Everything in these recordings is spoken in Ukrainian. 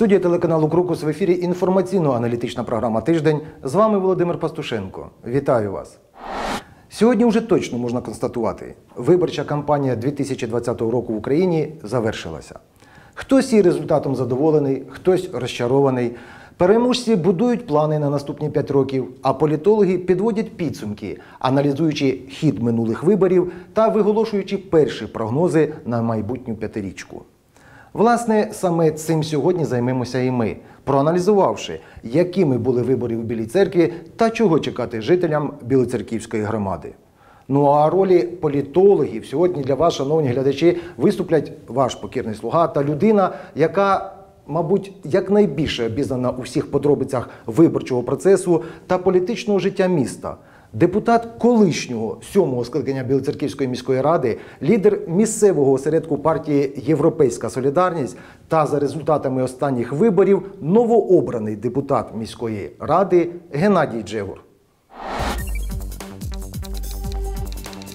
Студія телеканалу Крокус в ефірі інформаційно-аналітична програма Тиждень. З вами Володимир Пастушенко. Вітаю вас. Сьогодні вже точно можна констатувати, виборча кампанія 2020 року в Україні завершилася. Хтось її результатом задоволений, хтось розчарований. Переможці будують плани на наступні 5 років, а політологи підводять підсумки, аналізуючи хід минулих виборів та виголошуючи перші прогнози на майбутню п'ятирічку. Власне, саме цим сьогодні займемося і ми, проаналізувавши, якими були вибори у Білій церкві та чого чекати жителям Білоцерківської громади. Ну а ролі політологів сьогодні для вас, шановні глядачі, виступлять ваш покірний слуга та людина, яка, мабуть, якнайбільше обізнана у всіх подробицях виборчого процесу та політичного життя міста. Депутат колишнього сьомого скликання Білоцерківської міської ради, лідер місцевого осередку партії Європейська Солідарність та за результатами останніх виборів новообраний депутат міської ради Геннадій Джегур.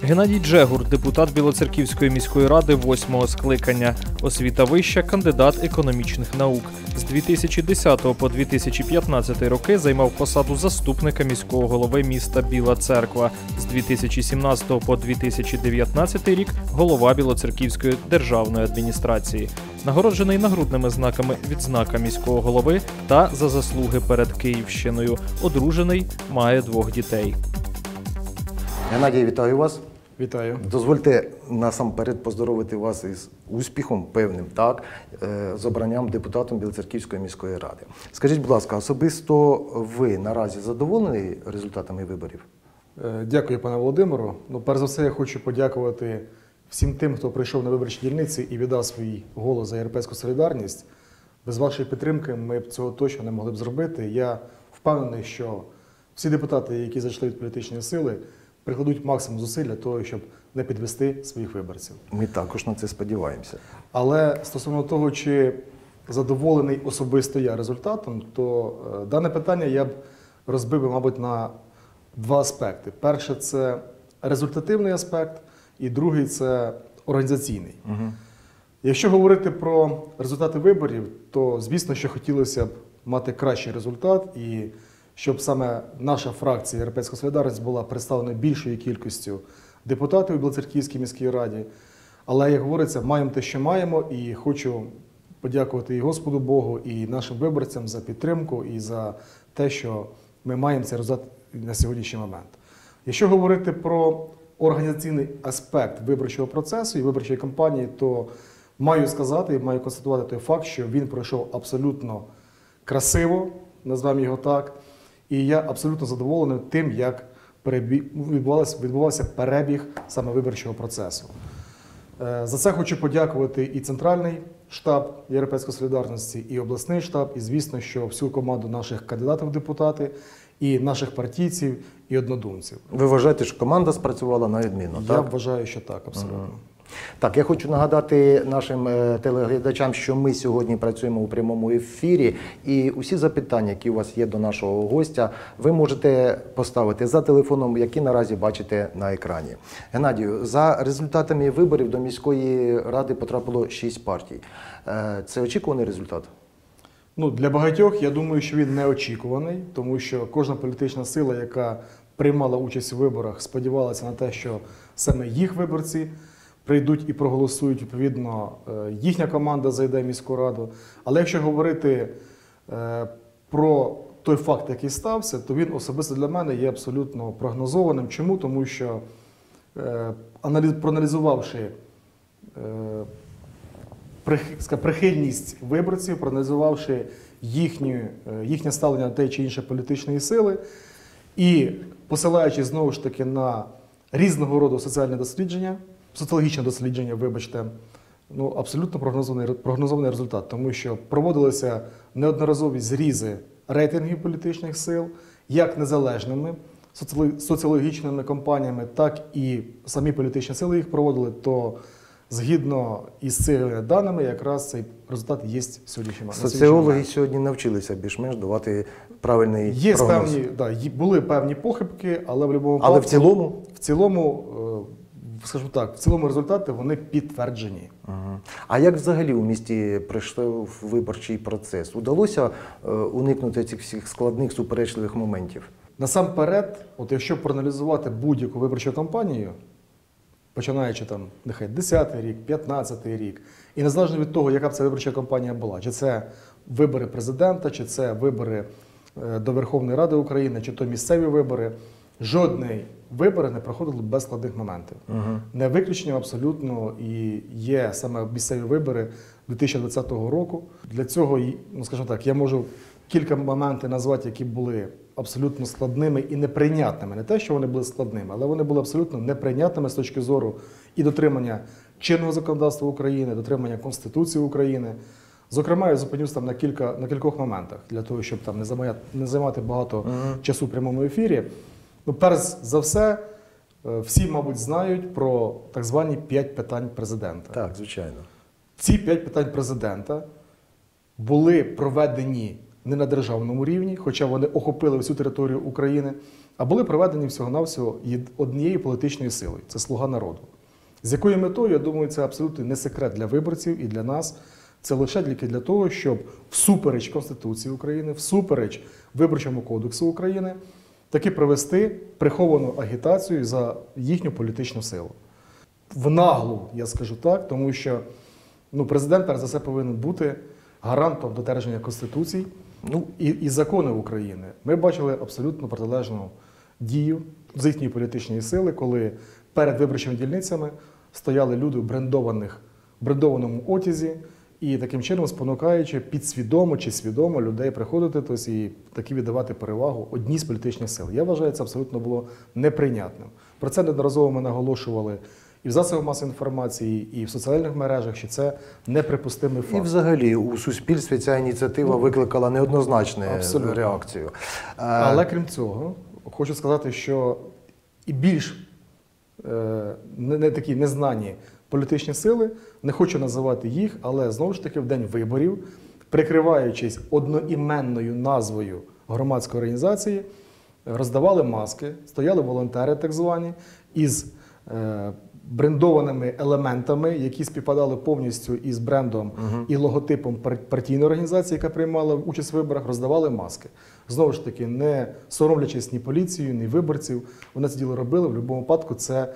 Геннадій Джегур, депутат Білоцерківської міської ради, восьмого скликання, освіта вища, кандидат економічних наук. З 2010 по 2015 роки займав посаду заступника міського голови міста Біла Церква. З 2017 по 2019 рік голова Білоцерківської державної адміністрації. Нагороджений нагрудними знаками відзнака міського голови та за заслуги перед Київщиною. Одружений, має двох дітей. Геннадій, вітаю вас. Вітаю. Дозвольте насамперед поздоровити вас із успіхом певним, так, е, з обранням депутатом Білоцерківської міської ради. Скажіть, будь ласка, особисто ви наразі задоволені результатами виборів? Е, Дякую, пане Володимиру. Ну, перш за все, я хочу подякувати всім тим, хто прийшов на виборчі дільниці і віддав свій голос за європейську солідарність. Без вашої підтримки ми б цього точно не могли б зробити. Я впевнений, що всі депутати, які зайшли від політичної сили, прикладуть максимум зусиль для того, щоб не підвести своїх виборців. Ми також на це сподіваємося. Але стосовно того, чи задоволений особисто я результатом, то е, дане питання я б розбив, мабуть, на два аспекти. Перше це результативний аспект, і другий це організаційний. Угу. Якщо говорити про результати виборів, то звісно, що хотілося б мати кращий результат, і щоб саме наша фракція Європейська Солідарність була представлена більшою кількістю депутатів у Білоцерківській міській раді. Але, як говориться, маємо те, що маємо, і хочу подякувати і Господу Богу, і нашим виборцям за підтримку і за те, що ми маємо цей результат на сьогоднішній момент. Якщо говорити про організаційний аспект виборчого процесу і виборчої кампанії, то маю сказати і маю констатувати той факт, що він пройшов абсолютно красиво, назвемо його так. І я абсолютно задоволений тим, як перебіг, відбувався, відбувався перебіг саме виборчого процесу. Е, За це хочу подякувати і центральний штаб Європейської солідарності, і обласний штаб, і звісно, що всю команду наших кандидатів в депутати, і наших партійців, і однодумців. Ви вважаєте, що команда спрацювала на відмінно, Я так? вважаю, що так, абсолютно. Так, я хочу нагадати нашим е, телеглядачам, що ми сьогодні працюємо у прямому ефірі, і усі запитання, які у вас є до нашого гостя, ви можете поставити за телефоном, який наразі бачите на екрані. Геннадію, за результатами виборів до міської ради потрапило шість партій. Е, Це очікуваний результат? Ну, для багатьох я думаю, що він неочікуваний, тому що кожна політична сила, яка приймала участь у виборах, сподівалася на те, що саме їх виборці прийдуть і проголосують. Відповідно, е, їхня команда зайде в міську раду. Але якщо говорити е, про той факт, який стався, то він особисто для мене є абсолютно прогнозованим. Чому? Тому що е, проаналізувавши прихильність виборців, проаналізувавши їхню, е, їхнє ставлення до тієї чи іншої політичної сили, і посилаючись знову ж таки на різного роду соціальні дослідження, соціологічне дослідження, вибачте, ну, абсолютно прогнозований, прогнозований результат, тому що проводилися неодноразові зрізи рейтингів політичних сил, як незалежними соціологічними компаніями, так і самі політичні сили їх проводили, то згідно із цими даними, якраз цей результат є сьогоднішнім. Соціологи сьогодні навчилися більш-менш давати правильний Є прогноз. певні, да, були певні похибки, але в будь-якому Але в цілому в цілому, е, скажімо так, в цілому результати вони підтверджені. А як взагалі у місті пройшов виборчий процес? Удалося е, уникнути цих всіх складних суперечливих моментів? Насамперед, от якщо проаналізувати будь-яку виборчу кампанію, починаючи там, нехай 10-й рік, 15-й рік, і незалежно від того, яка б ця виборча кампанія була, чи це вибори президента, чи це вибори е, до Верховної Ради України, чи то місцеві вибори, жодний вибори не проходили без складних моментів. Угу. Не виключенням абсолютно і є саме місцеві вибори 2020 року. Для цього, ну скажімо так, я можу кілька моментів назвати, які були абсолютно складними і неприйнятними. Не те, що вони були складними, але вони були абсолютно неприйнятними з точки зору і дотримання чинного законодавства України, дотримання Конституції України. Зокрема, я зупинюсь там на кілька на кількох моментах для того, щоб там не займати, не займати багато Мгм. часу в прямому ефірі. Ну, перш за все, е, всі, мабуть, знають про так звані п'ять питань президента. Так, звичайно. Ці п'ять питань президента були проведені не на державному рівні, хоча вони охопили всю територію України, а були проведені всього-навсього однією політичною силою це слуга народу. З якою метою, я думаю, це абсолютно не секрет для виборців і для нас. Це лише тільки для того, щоб всупереч Конституції України, всупереч Виборчому кодексу України, таки провести приховану агітацію за їхню політичну силу. В наглу, я скажу так, тому що ну, президент перш за все повинен бути гарантом додержання Конституції ну, і, і законів України. Ми бачили абсолютно протилежну дію з їхньої політичної сили, коли перед виборчими дільницями стояли люди в брендованих, брендованому одязі і таким чином спонукаючи підсвідомо чи свідомо людей приходити тобто, і таки віддавати перевагу одній з політичних сил. Я вважаю, це абсолютно було неприйнятним. Про це неодноразово ми наголошували і в засобах масової інформації, і в соціальних мережах, що це неприпустимий І взагалі у суспільстві ця ініціатива викликала неоднозначну Абсолютно. реакцію. Е, Але крім цього, хочу сказати, що і більш е, не, не такі незнані політичні сили, не хочу називати їх, але знову ж таки в день виборів, прикриваючись одноіменною назвою громадської організації, роздавали маски, стояли волонтери, так звані, із е, брендованими елементами, які співпадали повністю із брендом і логотипом партійної організації, яка приймала участь в виборах, роздавали маски. Знову ж таки, не соромлячись ні поліцію, ні виборців, вони це діло робили. В будь-якому випадку це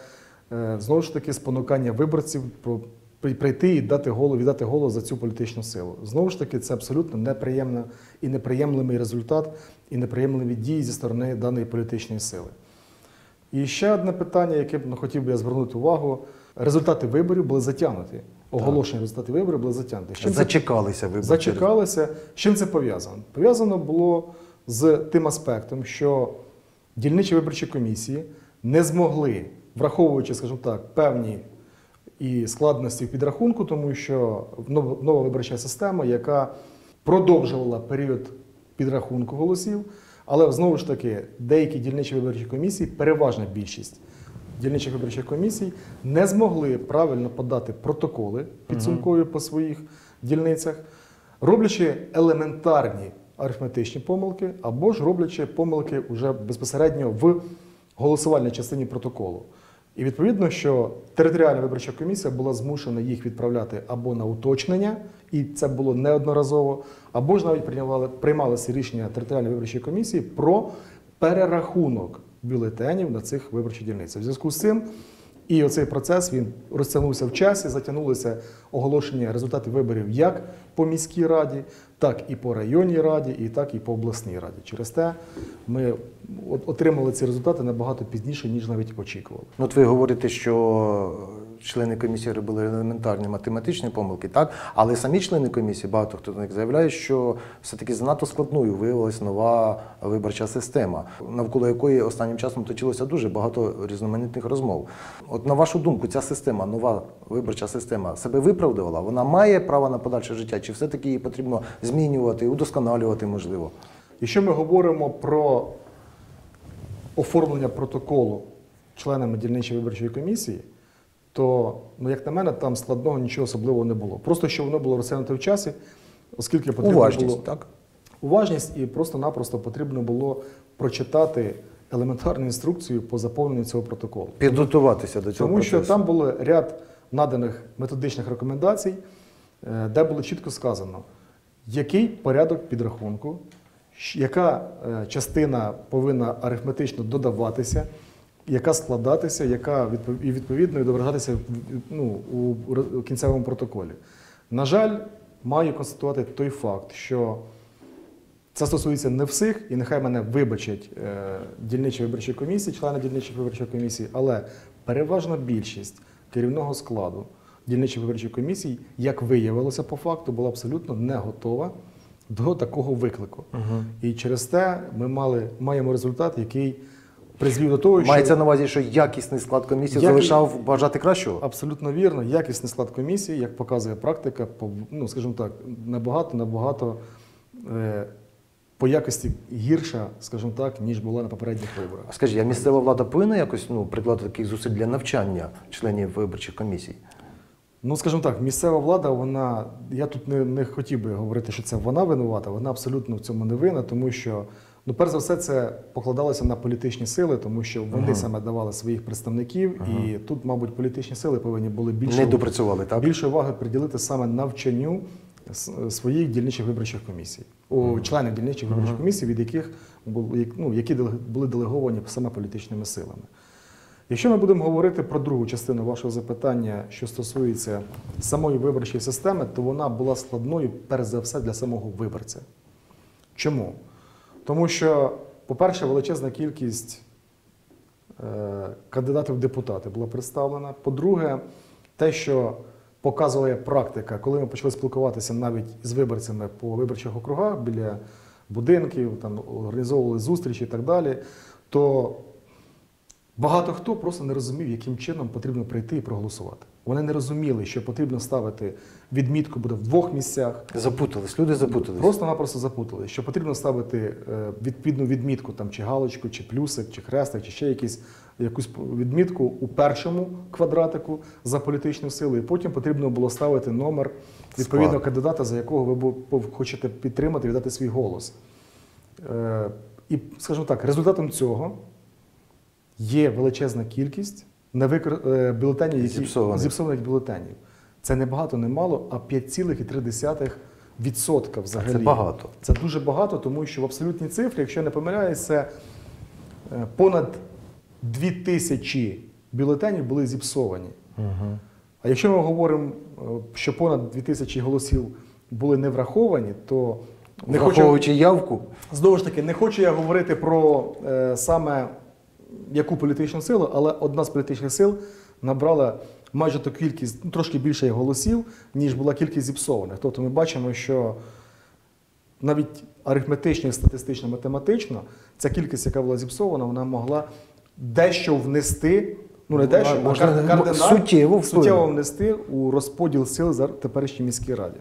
знову ж таки спонукання виборців про прийти і дати голос, віддати голос за цю політичну силу. Знову ж таки, це абсолютно неприємна і неприємлемий результат, і неприємливі дії зі сторони даної політичної сили. І ще одне питання, яке б ну, хотів би я звернути увагу. Результати виборів були затягнуті. Оголошені результати виборів були затягнуті. Чим це Зачекалися виборці. Зачекалися. З чим це пов'язано? Пов'язано було з тим аспектом, що дільничі виборчі комісії не змогли, враховуючи, скажімо так, певні і складності в підрахунку, тому що нова виборча система, яка продовжувала період підрахунку голосів, але знову ж таки деякі дільничі виборчі комісії, переважна більшість дільничих виборчих комісій, не змогли правильно подати протоколи підсумкові по своїх дільницях, роблячи елементарні арифметичні помилки, або ж роблячи помилки вже безпосередньо в голосувальній частині протоколу. І відповідно, що територіальна виборча комісія була змушена їх відправляти або на уточнення, і це було неодноразово, або ж навіть приймали, приймалося рішення територіальної виборчої комісії про перерахунок бюлетенів на цих виборчих дільницях. В зв'язку з цим і оцей процес він розтягнувся в часі, затягнулося оголошення результатів виборів як по міській раді, так і по районній раді, і так і по обласній раді. Через те ми отримали ці результати набагато пізніше, ніж навіть очікували. Ну, От ви говорите, що члени комісії робили елементарні математичні помилки, так? Але самі члени комісії, багато хто з них заявляє, що все-таки занадто складною виявилася нова виборча система, навколо якої останнім часом точилося дуже багато різноманітних розмов. От на вашу думку, ця система, нова виборча система, себе виправдувала? Вона має право на подальше життя? Чи все-таки її потрібно змінювати, удосконалювати, можливо? Якщо ми говоримо про оформлення протоколу членами дільничої виборчої комісії, то, ну, як на мене, там складного нічого особливого не було. Просто що воно було розтягнуте в часі, оскільки потрібно Уважність, було так? уважність і просто-напросто потрібно було прочитати елементарну інструкцію по заповненню цього протоколу. Підготуватися до цього Тому що там було ряд наданих методичних рекомендацій, е, де було чітко сказано, який порядок підрахунку, яка е, частина повинна арифметично додаватися, яка складатися, яка відпов- і відповідно відображатися в- ну, у кінцевому протоколі. На жаль, маю констатувати той факт, що це стосується не всіх, і нехай мене вибачать е, дільничі виборчі комісії, члени дільничих виборчих комісій, але переважна більшість керівного складу дільничих виборчих комісій, як виявилося по факту, була абсолютно не готова до такого виклику. І через те ми мали, маємо результат, який призвів до того, що Мається на увазі, що якісний склад комісії Який- залишав бажати кращого. Абсолютно вірно. Якісний склад комісії, як показує практика, ну, скажімо так, набагато, набагато е, по якості гірша, скажімо так, ніж була на попередніх виборах. А Скажіть, а місцева влада повинна якось ну, прикладати таких зусиль для навчання членів виборчих комісій? Ну, скажімо так, місцева влада, вона, я тут не, не хотів би говорити, що це вона винувата, вона абсолютно в цьому не винна, тому що, ну, перш за все, це покладалося на політичні сили, тому що вони саме давали своїх представників, і тут, мабуть, політичні сили повинні були більше Не допрацювали, так? більше уваги приділити саме навчанню своїх дільничих виборчих комісій, у членів дільничих виборчих комісій, від яких ну, які були делеговані саме політичними силами. Якщо ми будемо говорити про другу частину вашого запитання, що стосується самої виборчої системи, то вона була складною перш за все для самого виборця. Чому? Тому що, по-перше, величезна кількість е, кандидатів в депутати була представлена. По-друге, те, що показує практика, коли ми почали спілкуватися навіть з виборцями по виборчих округах біля будинків, там організовували зустрічі і так далі, то багато хто просто не розумів, яким чином потрібно прийти і проголосувати. Вони не розуміли, що потрібно ставити відмітку буде в двох місцях. Запутались, люди запутались. Просто-напросто запутали, що потрібно ставити е, відповідну відмітку, там, чи галочку, чи плюсик, чи хрестик, чи ще якісь, якусь відмітку у першому квадратику за політичну силу, і потім потрібно було ставити номер відповідного Склад. кандидата, за якого ви хочете підтримати, і віддати свій голос. Е, І, скажімо так, результатом цього є величезна кількість невикор... е, бюлетенів, які Зіпсованих. зіпсованих бюлетенів. Це не багато, не мало, а 5,3% взагалі. Це багато. Це дуже багато, тому що в абсолютній цифрі, якщо я не помиляюсь, це е, понад 2 тисячі бюлетенів були зіпсовані. А якщо ми говоримо, е, що понад 2 тисячі голосів були не враховані, то не хочу, явку, знову ж таки, не хочу я говорити про е, саме яку політичну силу, але одна з політичних сил набрала майже таку кількість, ну, трошки більше голосів, ніж була кількість зіпсованих. Тобто ми бачимо, що навіть арифметично, і статистично, математично, ця кількість, яка була зіпсована, вона могла дещо внести, ну не дещо, а Можна- кар- кардинально, суттєво суттєво внести у розподіл сил за теперішній міській раді.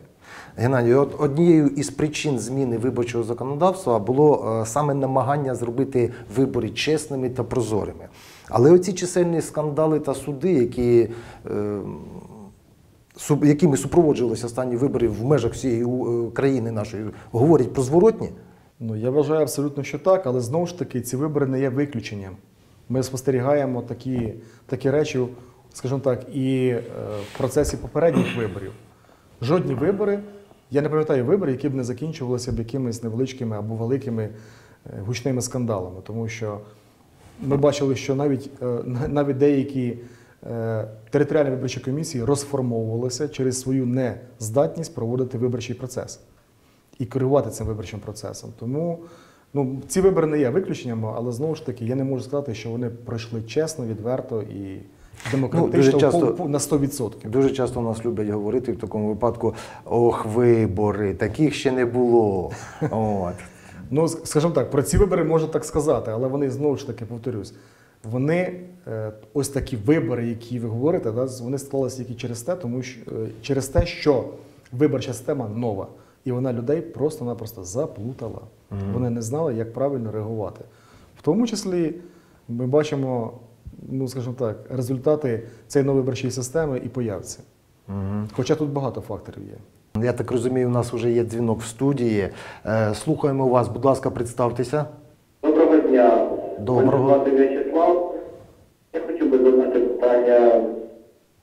Геннадій, от однією із причин зміни виборчого законодавства було е, саме намагання зробити вибори чесними та прозорими. Але оці чисельні скандали та суди, які, е, якими супроводжувалися останні вибори в межах всієї е, країни нашої, говорять про зворотні. Ну, я вважаю абсолютно, що так, але знову ж таки ці вибори не є виключенням. Ми спостерігаємо такі, такі речі, скажімо так, і в процесі попередніх виборів. Жодні вибори, я не пам'ятаю вибори, які б не закінчувалися б якимись невеличкими або великими е, гучними скандалами. Тому що ми бачили, що навіть, е, навіть деякі е, територіальні виборчі комісії розформовувалися через свою нездатність проводити виборчий процес і керувати цим виборчим процесом. Тому ну, ці вибори не є виключенням, але знову ж таки я не можу сказати, що вони пройшли чесно, відверто і демократично Ну, часто- по- по- на 100%. Дуже часто у нас люблять говорити в такому випадку: ох, вибори, таких ще не було. От. Ну, скажімо так, про ці вибори можна так сказати, але вони знову ж таки повторюсь. Вони е, ось такі вибори, які ви говорите, да, вони склалися тільки через те, тому що е, через те, що виборча система нова, і вона людей просто-напросто заплутала. Вони не знали, як правильно реагувати. В тому числі ми бачимо, ну скажімо так, результати цієї нової виборчої системи і появці. Хоча тут багато факторів є. Я так розумію, у нас вже є дзвінок в студії. Е, Слухаємо вас, будь ласка, представтеся. Доброго дня. Доброго. Мене звати В'ячеслав. Я хотів би задати питання,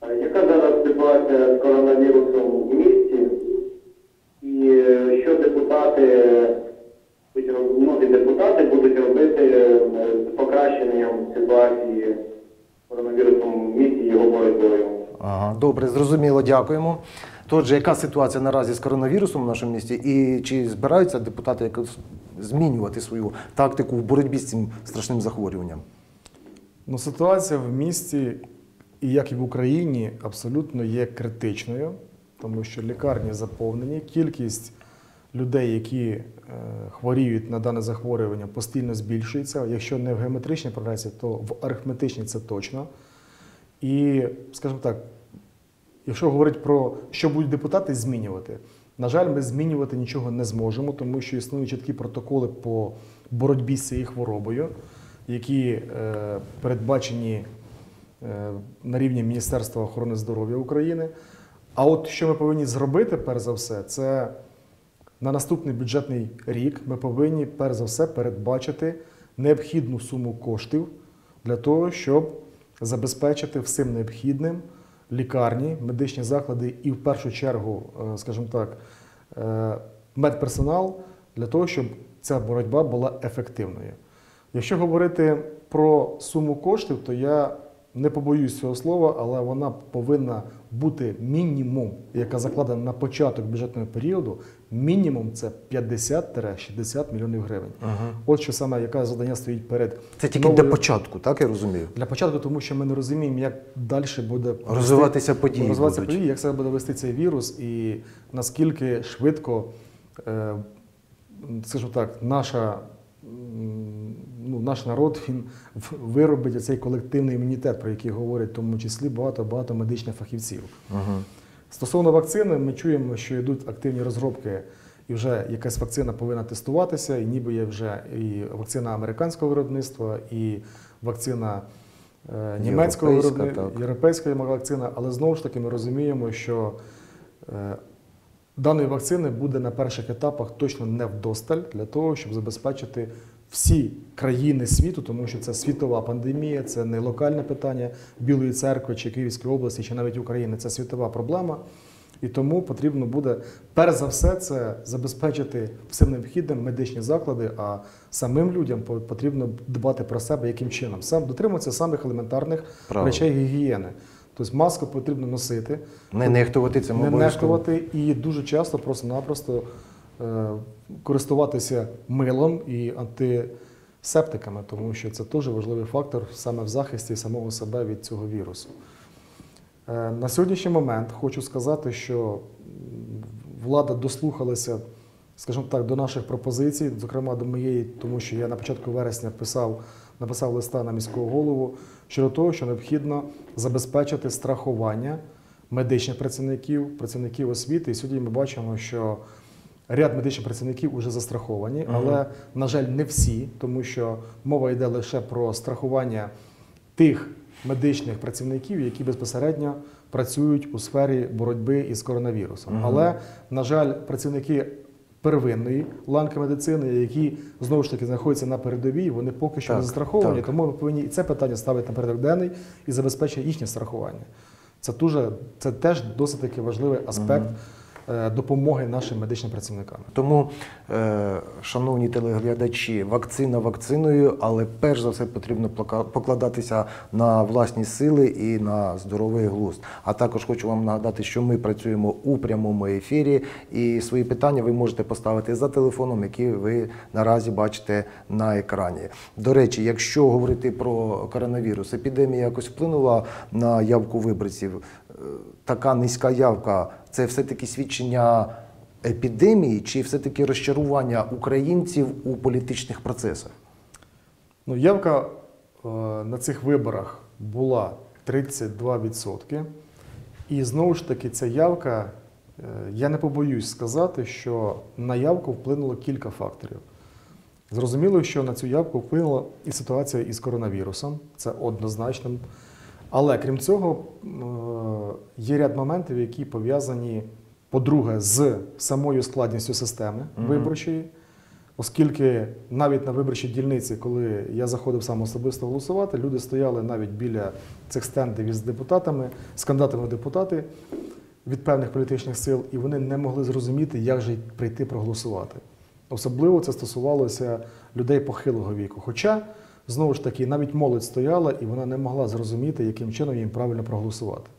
е, яка зараз ситуація з коронавірусом в місті? І е, що депутати, нові депутати будуть робити е, з покращенням ситуації коронавірусом в місті його боротьбою? Ага, добре, зрозуміло, дякуємо. Тож, яка ситуація наразі з коронавірусом в нашому місті, і чи збираються депутати якось змінювати свою тактику в боротьбі з цим страшним захворюванням? Ну, ситуація в місті, і як і в Україні, абсолютно є критичною, тому що лікарні заповнені, кількість людей, які е, хворіють на дане захворювання, постійно збільшується. Якщо не в геометричній прогресії, то в арифметичній це точно. І, скажімо так, якщо говорити про що будуть депутати змінювати, на жаль, ми змінювати нічого не зможемо, тому що існують чіткі протоколи по боротьбі з цією хворобою, які е, передбачені е, на рівні Міністерства охорони здоров'я України. А от що ми повинні зробити, перш за все, це на наступний бюджетний рік ми повинні перш за все передбачити необхідну суму коштів для того, щоб забезпечити всім необхідним лікарні, медичні заклади і в першу чергу, е, скажімо так, е, медперсонал для того, щоб ця боротьба була ефективною. Якщо говорити про суму коштів, то я не побоюсь цього слова, але вона повинна бути мінімум, яка закладена на початок бюджетного періоду. Мінімум це 50-60 мільйонів гривень. От що саме яке завдання стоїть перед Це тільки новою- для початку, так я розумію? для початку, тому що ми не розуміємо, як далі буде Розвиватися вести- події розвиватися будуть. події, як себе буде вести цей вірус, і наскільки швидко, е, скажімо так, наша. Ну, наш народ він виробить цей колективний імунітет, про який говорять в тому числі багато багато медичних фахівців. Угу. Стосовно вакцини, ми чуємо, що йдуть активні розробки, і вже якась вакцина повинна тестуватися, і ніби є вже і вакцина американського виробництва, і вакцина е, німецького виробництва, європейська вакцина. Але знову ж таки ми розуміємо, що е, даної вакцини буде на перших етапах точно не вдосталь для того, щоб забезпечити всі країни світу, тому що це світова пандемія, це не локальне питання Білої церкви чи Київської області, чи навіть України. Це світова проблема. І тому потрібно буде перш за все це забезпечити всім необхідним медичні заклади, а самим людям потрібно дбати про себе яким чином. Сам дотримуватися самих елементарних Правильно. речей гігієни. Тобто маску потрібно носити, Не нехтувати цим не нехтувати і дуже часто просто-напросто е, користуватися милом і антисептиками, тому що це теж важливий фактор саме в захисті самого себе від цього вірусу. Е, на сьогоднішній момент хочу сказати, що влада дослухалася, скажімо так, до наших пропозицій, зокрема до моєї, тому що я на початку вересня писав, написав листа на міського голову щодо того, що необхідно забезпечити страхування медичних працівників, працівників освіти. І сьогодні ми бачимо, що ряд медичних працівників вже застраховані, але, на жаль, не всі, тому що мова йде лише про страхування тих медичних працівників, які безпосередньо працюють у сфері боротьби із коронавірусом. Але, на жаль, працівники первинної ланки медицини, які знову ж таки знаходяться на передовій, вони поки що Так, не застраховані, так. тому ми повинні і це питання ставити на порядок денний і забезпечити їхнє страхування. Це дуже це теж досить таки важливий аспект е, допомоги нашим медичним працівникам. Тому, е, шановні телеглядачі, вакцина вакциною, але перш за все потрібно покладатися на власні сили і на здоровий глузд. А також хочу вам нагадати, що ми працюємо у прямому ефірі, і свої питання ви можете поставити за телефоном, який ви наразі бачите на екрані. До речі, якщо говорити про коронавірус, епідемія якось вплинула на явку виборців. Така низька явка це все-таки свідчення епідемії чи все-таки розчарування українців у політичних процесах? Ну, явка е, на цих виборах була 32%. І знову ж таки, ця явка, е, я не побоюсь сказати, що на явку вплинуло кілька факторів. Зрозуміло, що на цю явку вплинула і ситуація із коронавірусом, це однозначно. Але крім цього, е, є ряд моментів, які пов'язані, по-друге, з самою складністю системи виборчої. Оскільки навіть на виборчій дільниці, коли я заходив сам особисто голосувати, люди стояли навіть біля цих стендів із депутатами, з кандидатами в депутати від певних політичних сил, і вони не могли зрозуміти, як же прийти проголосувати. Особливо це стосувалося людей похилого віку. Хоча, знову ж таки, навіть молодь стояла і вона не могла зрозуміти, яким чином їм правильно проголосувати.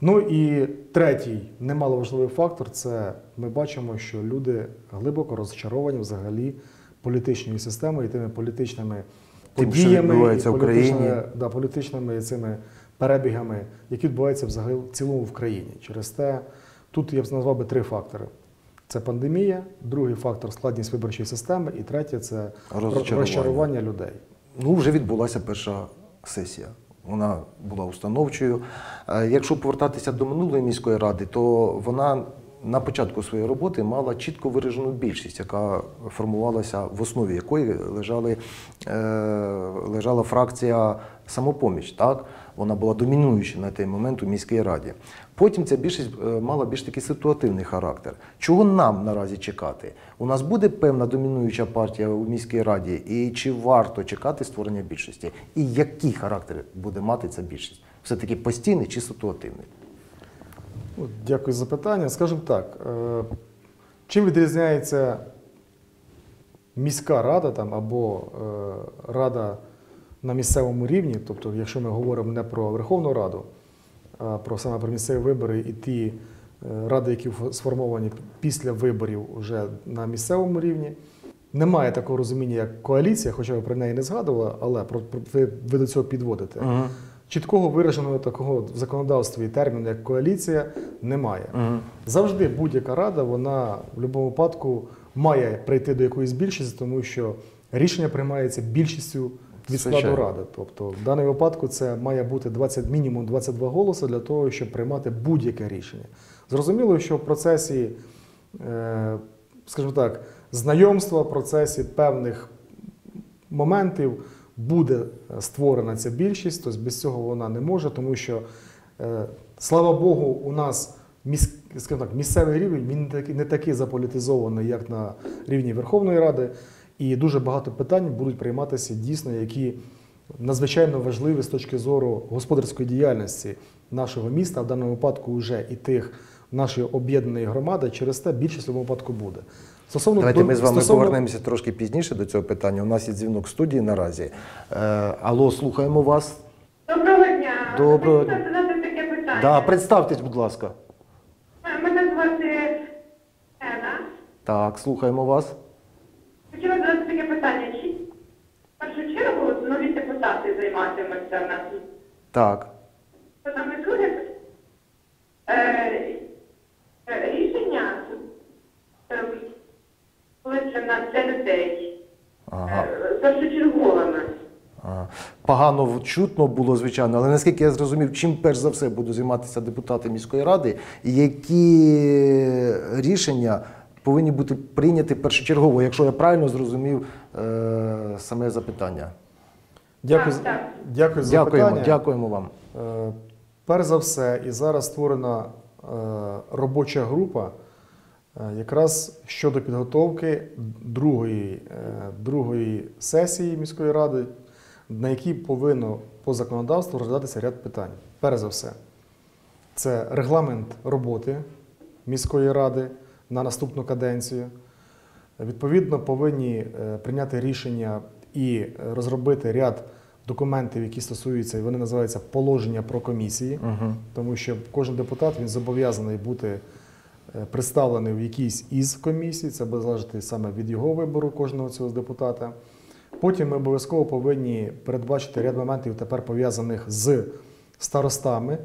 Ну і третій немаловажливий фактор це ми бачимо, що люди глибоко розчаровані взагалі політичною системою і тими політичними подіями, і політичними, да, політичними цими перебігами, які відбуваються взагалі в цілому в країні. Через те тут я б назвав би три фактори. Це пандемія, другий фактор складність виборчої системи, і третє це Розчарування. розчарування людей. Ну, вже відбулася перша сесія. Вона була установчою. Е, Якщо повертатися до минулої міської ради, то вона на початку своєї роботи мала чітко виражену більшість, яка формувалася в основі якої лежали, е, лежала фракція самопоміч. Так? Вона була домінуюча на той момент у міській раді. Потім ця більшість е, мала більш такий ситуативний характер. Чого нам наразі чекати? У нас буде певна домінуюча партія у міській раді, і чи варто чекати створення більшості? І який характер буде мати ця більшість? Все-таки постійний чи ситуативний? Дякую за питання. Скажімо так, е, чим відрізняється міська рада там, або е, рада на місцевому рівні, тобто, якщо ми говоримо не про Верховну Раду, а про саме про місцеві вибори і ті е, ради, які сформовані після виборів вже на місцевому рівні. Немає такого розуміння, як коаліція, хоча ви про неї не згадували, але про, про- ви, ви до цього підводите. Угу. Чіткого вираженого такого в законодавстві терміну, як коаліція, немає. Угу. Завжди будь-яка рада, вона в будь-якому випадку має прийти до якоїсь більшості, тому що рішення приймається більшістю від складу ради. Тобто, в даному випадку це має бути 20, мінімум 22 голоси для того, щоб приймати будь-яке рішення. Зрозуміло, що в процесі, е, скажімо так, знайомства, в процесі певних моментів буде створена ця більшість, тобто без цього вона не може, тому що, е, слава Богу, у нас міс, скажімо так, місцевий рівень він не такий заполітизований, як на рівні Верховної Ради, і дуже багато питань будуть прийматися дійсно, які надзвичайно важливі з точки зору господарської діяльності нашого міста, в даному випадку вже і тих нашої об'єднаної громади, через те більшість в будь-якому випадку буде. Стосовно Давайте ми з вами стосовно- повернемося трошки пізніше до цього питання. У нас є дзвінок в студії наразі. Е, алло, слухаємо вас. Доброго дня. Доброго дня. задати таке питання. Да, представтесь, будь ласка. Мене звати Ена. Так, слухаємо вас. Хотіла задати таке питання. Чи в першу чергу нові займатимуться в нас? Так. Саме друге рішення для людей Ага. е, першочерговими. Ага. Погано чутно було, звичайно, але наскільки я зрозумів, чим перш за все будуть займатися депутати міської ради, і які рішення повинні бути прийняті першочергово, якщо я правильно зрозумів е, саме запитання. Дякую, Так, так. дякую за Дякуємо, питання. дякуємо вам. Е, Перш за все, і зараз створена е, робоча група е, якраз щодо підготовки другої, е, другої сесії міської ради, на якій повинно по законодавству розглядатися ряд питань. Перш за все, це регламент роботи міської ради на наступну каденцію. Відповідно, повинні е, прийняти рішення і е, розробити ряд документів, які стосуються, і вони називаються положення про комісії, Угу. тому що кожен депутат він зобов'язаний бути е, представлений в якійсь із комісій. Це буде залежати саме від його вибору кожного цього з депутата. Потім ми обов'язково повинні передбачити ряд моментів тепер пов'язаних з старостами,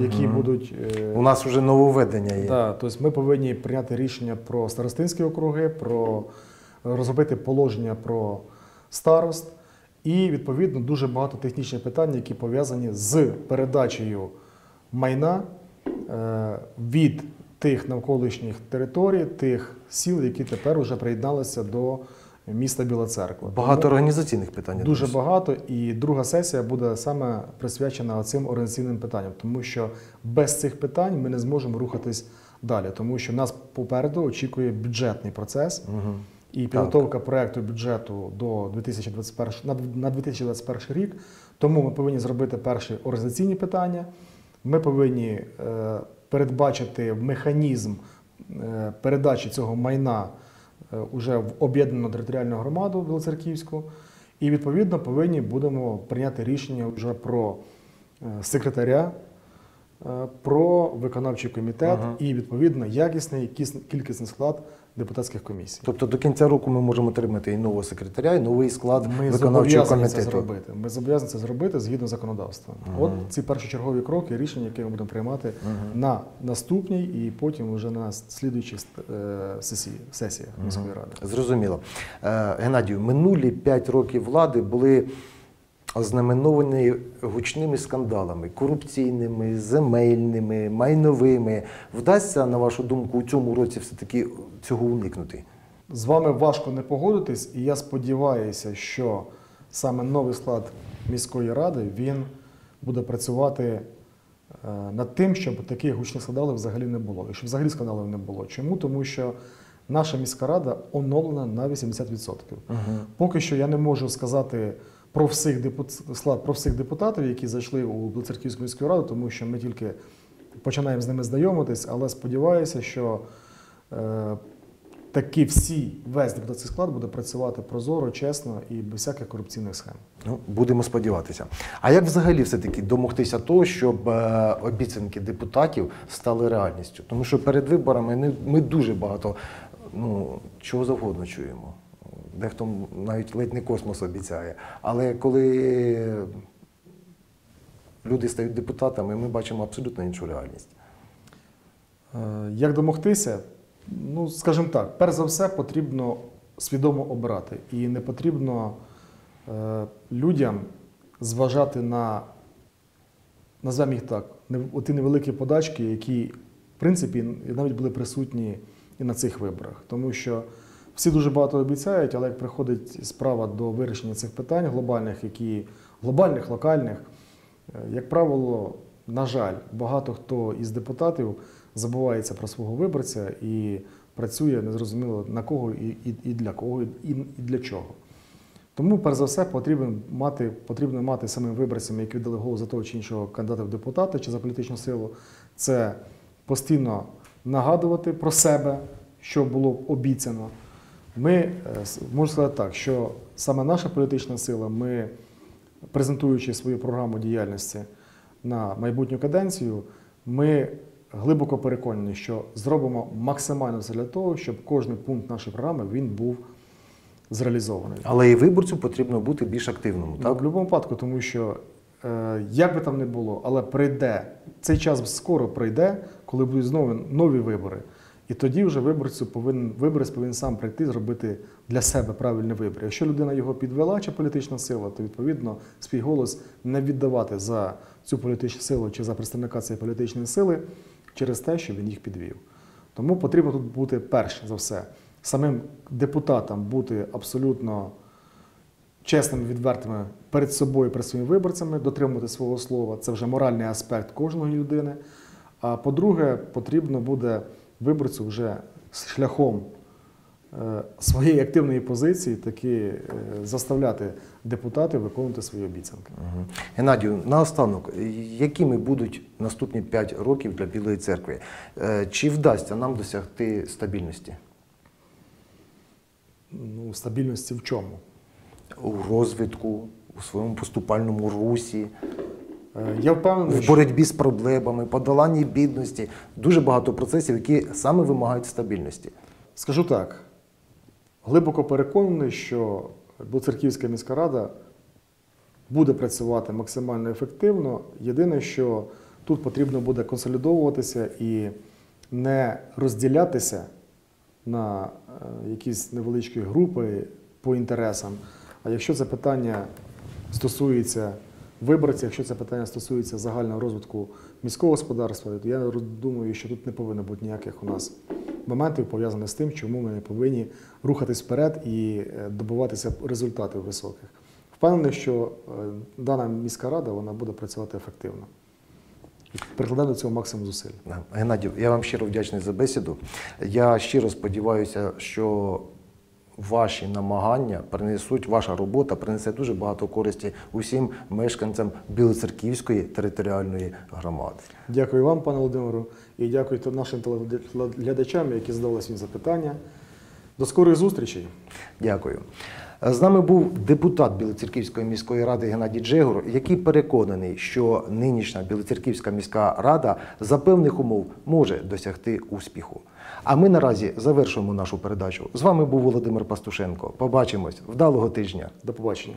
які будуть е, У нас вже нововведення є. Да, тобто ми повинні прийняти рішення про старостинські округи, про розробити положення про старост, і відповідно дуже багато технічних питань, які пов'язані з передачею майна е, від тих навколишніх територій, тих сіл, які тепер вже приєдналися до міста Біла Церква. Багато Тому- організаційних питань. Дуже багато, і друга сесія буде саме присвячена цим організаційним питанням, тому що без цих питань ми не зможемо рухатись далі, тому що нас попереду очікує бюджетний процес. Мгм. І підготовка проекту бюджету до 2021, на 2021 рік. Тому ми повинні зробити перші організаційні питання. Ми повинні е, передбачити механізм е, передачі цього майна е, уже в об'єднану територіальну громаду Білоцерківську. І відповідно повинні будемо прийняти рішення вже про е, секретаря, е, про виконавчий комітет Ага. і відповідно якісний кількісний склад депутатських комісій. Тобто до кінця року ми можемо отримати і нового секретаря, і новий склад Ми виконавчого зобов'язані це зробити. Ми зобов'язані це зробити згідно законодавства. От ці першочергові кроки, рішення, які ми будемо приймати на наступній і потім вже на слідуючих е, сесії, сесіях міської ради. Зрозуміло. Е, Геннадію, минулі п'ять років влади були ознаменовані гучними скандалами, корупційними, земельними, майновими. Вдасться, на вашу думку, у цьому році все-таки цього уникнути? З вами важко не погодитись, і я сподіваюся, що саме новий склад міської ради він буде працювати е, над тим, щоб таких гучних скандалів взагалі не було. І щоб взагалі скандалів не було. Чому? Тому що наша міська рада оновлена на 80%. Поки що я не можу сказати про всіх склад про всіх депутатів, які зайшли у Білоцерківську міську раду, тому що ми тільки починаємо з ними знайомитись, але сподіваюся, що е, таки всі, весь депутатський склад буде працювати прозоро, чесно і без всяких корупційних схем. Ну, будемо сподіватися. А як взагалі все-таки домогтися того, щоб е, обіцянки депутатів стали реальністю? Тому що перед виборами не- ми дуже багато ну, чого завгодно чуємо. Дехто навіть ледь не космос обіцяє. Але коли люди стають депутатами, ми бачимо абсолютно іншу реальність. Е, Як домогтися? Ну, скажімо так, перш за все, потрібно свідомо обирати. І не потрібно е, людям зважати на, назвемо їх так, оті невеликі подачки, які, в принципі, навіть були присутні і на цих виборах. Тому що всі дуже багато обіцяють, але як приходить справа до вирішення цих питань глобальних, які глобальних, локальних, Е, Як правило, на жаль, багато хто із депутатів забувається про свого виборця і працює незрозуміло на кого і, і, і для кого, і, і для чого. Тому, перш за все, потрібно мати, потрібно мати самим виборцям, які віддали голос за того чи іншого кандидата в депутати чи за політичну силу, це постійно нагадувати про себе, що було обіцяно. Ми е, можу сказати так, що саме наша політична сила, ми презентуючи свою програму діяльності на майбутню каденцію, ми глибоко переконані, що зробимо максимально все для того, щоб кожен пункт нашої програми він був зреалізований. Але і виборцю потрібно бути більш активним. Так? Так? В будь-якому випадку, тому що е, як би там не було, але прийде цей час скоро прийде, коли будуть знову нові вибори. І тоді вже виборцю повинен виборець повинен сам прийти зробити для себе правильний вибір. Якщо людина його підвела чи політична сила, то відповідно свій голос не віддавати за цю політичну силу чи за представника цієї політичної сили через те, що він їх підвів. Тому потрібно тут бути перш за все самим депутатам бути абсолютно чесними, відвертими перед собою, перед своїми виборцями, дотримувати свого слова. Це вже моральний аспект кожної людини. А по-друге, потрібно буде виборцю вже шляхом е, своєї активної позиції таки е, заставляти депутатів виконувати свої обіцянки. Геннадію, наостанок, якими будуть наступні 5 років для Білої церкви? Е, Чи вдасться нам досягти стабільності Ну, стабільності в чому? у розвитку, у своєму поступальному русі, Я впевнений, в боротьбі з проблемами, подоланні бідності? Дуже багато процесів, які саме вимагають стабільності. Скажу так, глибоко переконаний, що Білоцерківська міська рада буде працювати максимально ефективно. Єдине, що тут потрібно буде консолідовуватися і не розділятися на е, якісь невеличкі групи по інтересам. А якщо це питання стосується виборців, якщо це питання стосується загального розвитку міського господарства, то я думаю, що тут не повинно бути ніяких у нас моментів пов'язаних з тим, чому ми не повинні рухатись вперед і е, добиватися результатів високих. Впевнений, що е, дана міська рада вона буде працювати ефективно. І прикладати до цього максимум зусиль. Геннадій, я вам щиро вдячний за бесіду. Я щиро сподіваюся, що ваші намагання принесуть, ваша робота принесе дуже багато користі усім мешканцям Білоцерківської територіальної громади. Дякую вам, пане Володимиру, і дякую нашим телеглядачам, які задали свої запитання. До скорих зустрічей. Дякую. З нами був депутат Білоцерківської міської ради Геннадій Джегур, який переконаний, що нинішня Білоцерківська міська рада за певних умов може досягти успіху. А ми наразі завершуємо нашу передачу. З вами був Володимир Пастушенко. Побачимось вдалого тижня. До побачення.